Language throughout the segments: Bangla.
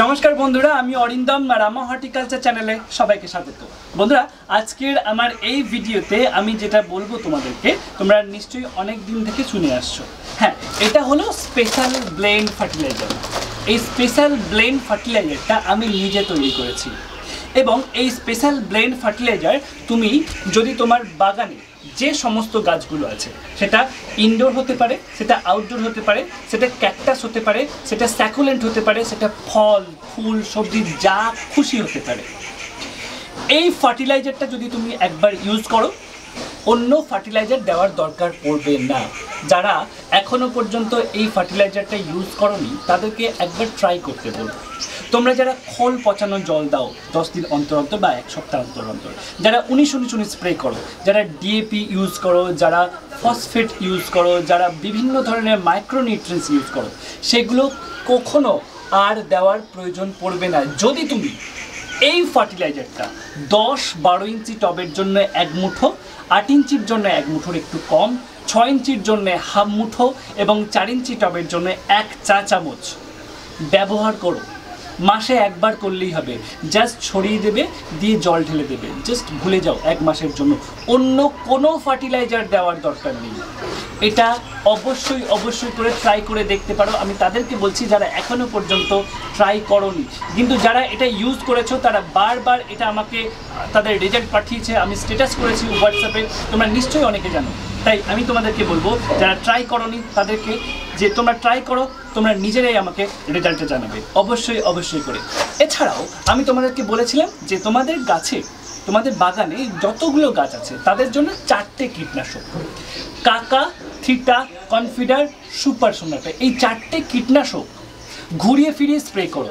নমস্কার বন্ধুরা, আমি অরিন্দম রামা হর্টিকালচার চ্যানেলে সবাইকে স্বাগত। বন্ধুরা, আজকের আমার এই ভিডিওতে আমি যেটা বলব তোমাদেরকে, তোমরা নিশ্চয়ই অনেক দিন থেকে শুনে আসছো। হ্যাঁ এটা হলো স্পেশাল ব্লেন্ড ফার্টিলাইজার এই স্পেশাল ব্লেন্ড ফার্টিলাইজারটা আমি নিজে তৈরি করেছি। এবং এই স্পেশাল ব্লেন্ড ফার্টিলাইজার তুমি যদি তোমার বাগানে যে সমস্ত গাছগুলো আছে, সেটা ইনডোর হতে পারে, সেটা আউটডোর হতে পারে, সেটা ক্যাকটাস হতে পারে, সেটা স্যাকুলেন্ট হতে পারে, সেটা ফল, ফুল, সবজি, যা খুশি হতে পারে। এই ফার্টিলাইজারটা যদি তুমি একবার ইউজ করো, অন্য ফার্টিলাইজার দেওয়ার দরকার পড়বে না। যারা এখনও পর্যন্ত এই ফার্টিলাইজারটা ইউজ করনি, তাদেরকে একবার ট্রাই করতে বলব তোমরা যারা খোল পচানো জল দাও, দশ দিন অন্তর অন্তর বা এক সপ্তাহ অন্তর অন্তর, যারা উনিশ উনিশ উনিশ স্প্রে করো, যারা ডিএপি ইউজ করো, যারা ফসফেট ইউজ করো, যারা বিভিন্ন ধরনের মাইক্রোনিউট্রিয়েন্টস ইউজ করো, সেগুলো কখনো আর দেওয়ার প্রয়োজন পড়বে না। যদি তুমি এই ফার্টিলাইজারটা দশ বারো ইঞ্চি টবের জন্য এক মুঠো, আট ইঞ্চির জন্য এক মুঠোর একটু কম, ছয় ইঞ্চির জন্য হাফ মুঠো এবং চার ইঞ্চি টবের জন্য এক চা চামচ ব্যবহার করো। মাসে একবার করলেই হবে। জাস্ট ছড়িয়ে দেবে, দিয়ে জল ঢেলে দেবে। জাস্ট ভুলে যাও, এক মাসের জন্য। অন্য কোনো ফার্টিলাইজার দেওয়ার দরকার নেই। এটা অবশ্যই অবশ্যই করে ট্রাই করে দেখতে পারো। আমি তাদেরকে বলছি, যারা এখনও পর্যন্ত ট্রাই করনি। কিন্তু যারা এটা ইউজ করেছ, তারা বারবার এটা আমাকে, তাদের রেজাল্ট পাঠিয়েছে। আমি স্ট্যাটাস করেছি হোয়াটসঅ্যাপে তোমরা নিশ্চয়ই অনেকে জানো। তাই আমি তোমাদেরকে বলব, যারা ট্রাই করনি, তাদেরকে যে তোমরা ট্রাই করো, তোমরা নিজেরাই আমাকে রেজাল্টটা জানাবে। অবশ্যই অবশ্যই করে। এছাড়াও, আমি তোমাদেরকে বলেছিলাম যে তোমাদের গাছে, তোমাদের বাগানে যতগুলো গাছ আছে, তাদের জন্য চারটে কীটনাশক। কাকা, থিটা, কনফিডার, সুপার সোনাটা, এই চারটে কীটনাশক ঘুরিয়ে ফিরিয়ে স্প্রে করো।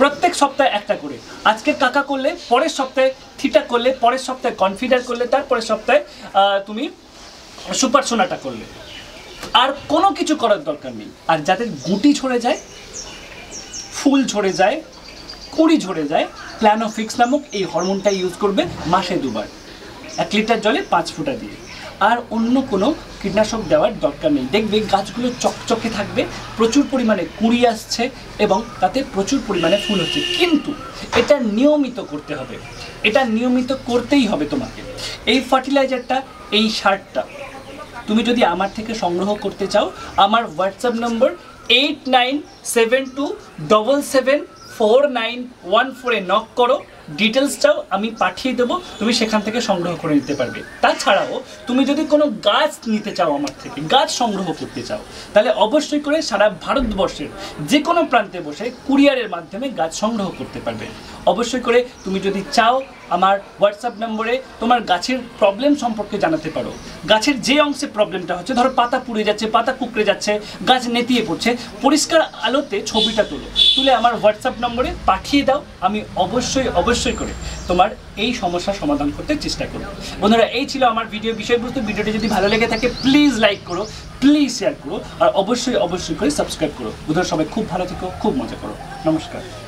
প্রত্যেক সপ্তাহে একটা করে। আজকে কাকা করলে, পরের সপ্তাহে থিটা করলে, পরের সপ্তাহে কনফিডার করলে, তারপরের সপ্তাহে তুমি সুপার সোনাটা করলে। আর কোনো কিছু করার দরকার নেই। আর যাদের গুটি ঝরে যায়, ফুল ঝরে যায়, কুড়ি ঝরে যায় প্ল্যানোফিক্স নামক এই হরমোনটা ইউজ করবে মাসে দুবার। এক লিটার জলে পাঁচ ফুটা দিয়ে। আর অন্য কোনো কীটনাশক দেওয়ার দরকার নেই। দেখবে গাছগুলো চকচকে থাকবে, প্রচুর পরিমাণে কুড়ি আসছে এবং তাতে প্রচুর পরিমাণে ফুল হচ্ছে। কিন্তু এটা নিয়মিত করতে হবে। এটা নিয়মিত করতেই হবে তোমাকে। এই ফার্টিলাইজারটা এই সারটা তুমি যদি আমার থেকে সংগ্রহ করতে চাও, আমার WhatsApp number eight nine seven two double seven four nine one ফোরে নক করো। ডিটেলস চাও আমি পাঠিয়ে দেবো, তুমি সেখান থেকে সংগ্রহ করে নিতে পারবে। তাছাড়াও, তুমি যদি কোনো গাছ নিতে চাও আমার থেকে, গাছ সংগ্রহ করতে চাও, তাহলে অবশ্যই করে সারা ভারতবর্ষের যে কোনো প্রান্তে বসে কুরিয়ারের মাধ্যমে গাছ সংগ্রহ করতে পারবে। অবশ্যই করে তুমি যদি চাও আমার হোয়াটসঅ্যাপ নম্বরে তোমার গাছের প্রবলেম সম্পর্কে জানাতে পারো। গাছের যে অংশে প্রবলেমটা হচ্ছে, ধরো পাতা পুড়ে যাচ্ছে, পাতা কুকড়ে যাচ্ছে, গাছ নেতিয়ে পড়ছে, পরিষ্কার আলোতে ছবিটা তোলো। তুলে আমার হোয়াটসঅ্যাপ নম্বরে পাঠিয়ে দাও, আমি অবশ্যই অবশ্যই করে। তোমার এই সমস্যার সমাধান করতে চেষ্টা করো। বন্ধুরা, এই ছিল আমার ভিডিও বিষয়বস্তু, ভিডিওটি যদি ভালো লেগে থাকে প্লিজ লাইক করো প্লিজ শেয়ার করো, আর অবশ্যই অবশ্যই করে সাবস্ক্রাইব করো। বন্ধুরা, সবাই খুব ভালো থেকো, খুব মজা করো। নমস্কার।